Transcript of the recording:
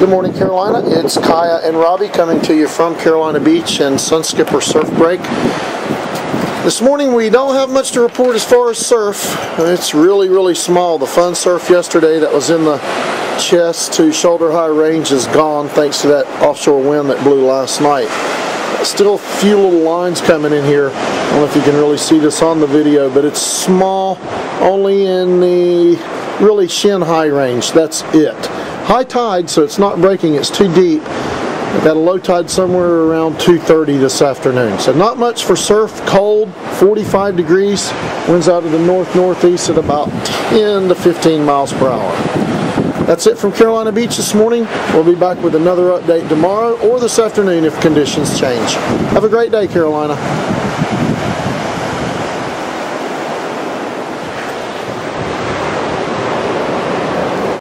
Good morning, Carolina. It's Kaya and Robbie coming to you from Carolina Beach and Sunskipper Surf Break. This morning we don't have much to report as far as surf. It's really, really small. The fun surf yesterday that was in the chest to shoulder high range is gone thanks to that offshore wind that blew last night. Still a few little lines coming in here. I don't know if you can really see this on the video, but it's small, only in the really shin high range. That's it. High tide, so it's not breaking, it's too deep. Got a low tide somewhere around 2.30 this afternoon. So not much for surf, cold, 45 degrees, winds out of the north-northeast at about 10 to 15 miles per hour. That's it from Carolina Beach this morning. We'll be back with another update tomorrow or this afternoon if conditions change. Have a great day, Carolina.